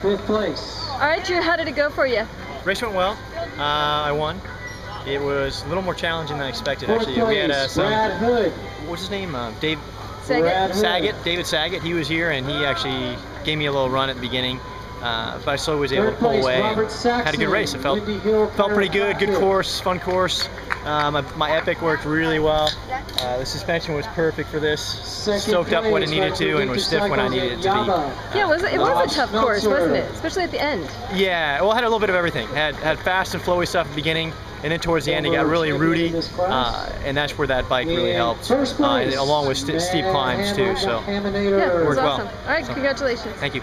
Fifth place. All right, Drew, how did it go for you? Race went well. Uh, I won. It was a little more challenging than I expected. Fourth Actually, we had uh, some. Brad Hood. What's his name? Uh, Dave Second? Brad Hood. Saget. David Saget. He was here and he actually gave me a little run at the beginning. Uh, but I slowly was able Third to pull place, away. Saxon. Had a good race. It felt Hill felt pretty good. Good course, fun course. Uh, my, my Epic worked really well. Uh, the suspension was perfect for this. Second Soaked up when it needed to and was stiff when I needed it to be. Yeah, it was, it was Ross a tough course, Meltzer. wasn't it? Especially at the end. Yeah, well, it had a little bit of everything. It had had fast and flowy stuff at the beginning, and then towards the end it got really rooty, uh, and that's where that bike really helped, uh, along with st- steep climbs too. So Yeah, it was Worked well. All right, So- congratulations. thank you.